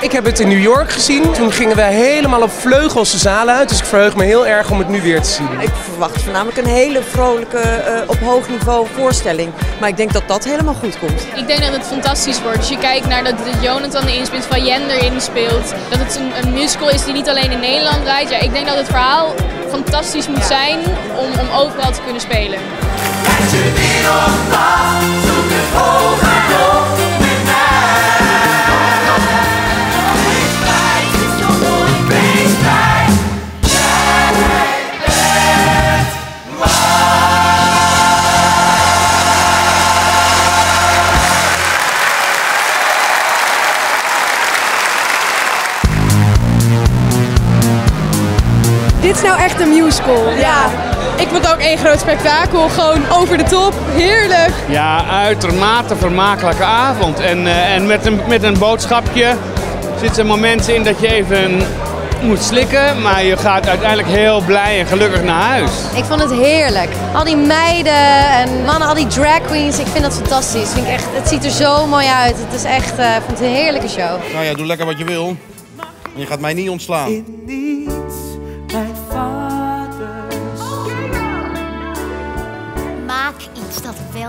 ik heb het in New York gezien. Toen gingen we helemaal op vleugels de zaal uit. Dus ik verheug me heel erg om het nu weer te zien. Ik verwacht voornamelijk een hele vrolijke, eh, op hoog niveau voorstelling. Maar ik denk dat dat helemaal goed komt. Ik denk dat het fantastisch wordt. Als je kijkt naar dat Jonathan erin speelt, van Jen erin speelt. Dat het een, een musical is die niet alleen in Nederland draait. Ja, ik denk dat het verhaal fantastisch moet zijn om, om overal te kunnen spelen. Dit is nou echt een musical. Ja. Ik vond het ook één groot spektakel. Gewoon over de top. Heerlijk. Ja, uitermate vermakelijke avond. En, eh, en met, een, met een boodschapje zitten momenten in dat je even moet slikken, maar je gaat uiteindelijk heel blij en gelukkig naar huis. Ik vond het heerlijk. Al die meiden en mannen, al die drag queens, ik vind dat fantastisch. Vind ik echt, het ziet er zo mooi uit. Het is echt, eh, ik vond het een heerlijke show. Nou ja, doe lekker wat je wil. Je gaat mij niet ontslaan.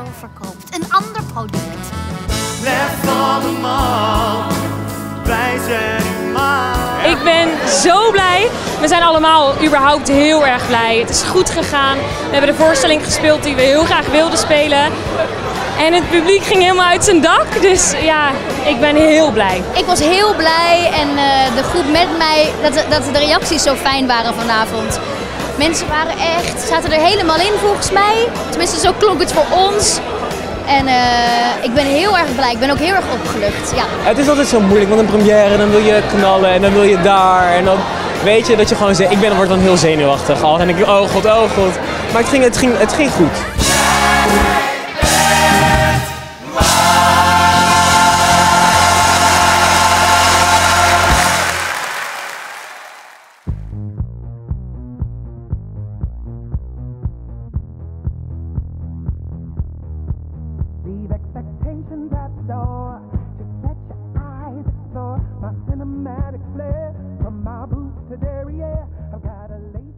Wel verkoopt. Een ander product. Ik ben zo blij. We zijn allemaal überhaupt heel erg blij. Het is goed gegaan. We hebben de voorstelling gespeeld die we heel graag wilden spelen. En het publiek ging helemaal uit zijn dak. Dus ja, ik ben heel blij. Ik was heel blij en eh, de groep met mij, dat, dat de reacties zo fijn waren vanavond. Mensen waren echt, zaten er helemaal in volgens mij. Tenminste, zo klonk het voor ons. En eh, ik ben heel erg blij. Ik ben ook heel erg opgelucht. Ja. Het is altijd zo moeilijk, want een première, dan wil je knallen en dan wil je daar. En dan weet je dat je gewoon... Ik ben, word dan heel zenuwachtig al. En ik, oh god, oh god. Maar het ging, het ging, het ging goed. open that door. Just your eyes my cinematic flair. From my boots to derriere, I've got a lady.